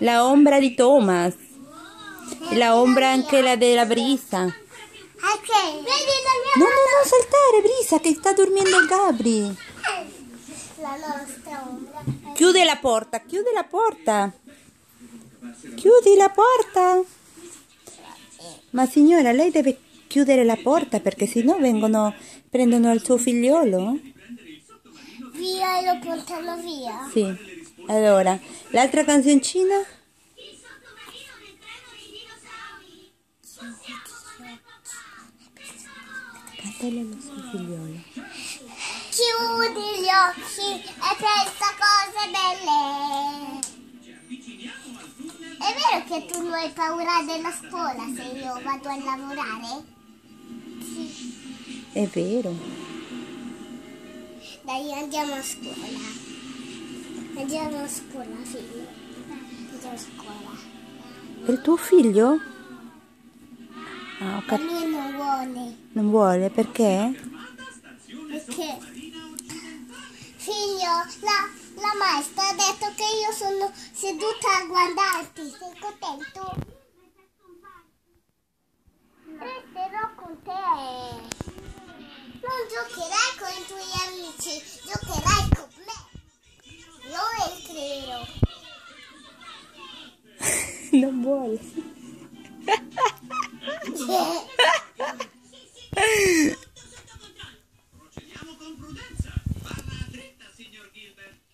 La ombra de Thomas. La ombra anche la della Brisa. No, no, no, saltare Brisa che sta dormendo Gabri. Chiude la porta, chiude la porta. Chiudi la porta. Ma signora, lei deve chiudere la porta perché sennò vengono, prendono il suo figliolo. Via e lo portano via? Sì. Allora, l'altra canzoncina? Il sottomarino nel treno dei dinosauri. Cantella il nostro figliolo. Chiudi gli occhi e pensa cose belle. È vero che tu non hai paura della scuola se io vado a lavorare? Sì. È vero. Dai, andiamo a scuola. Andiamo a scuola, figlio. Andiamo a scuola. È il tuo figlio? Ah, cap- Lui non vuole. Non vuole perché? Perché? Figlio, la, la maestra ha detto che io sono seduta a guardarti. Ecco, non vuole. Cioè. Procediamo con prudenza. Barra dritta, signor Gilbert.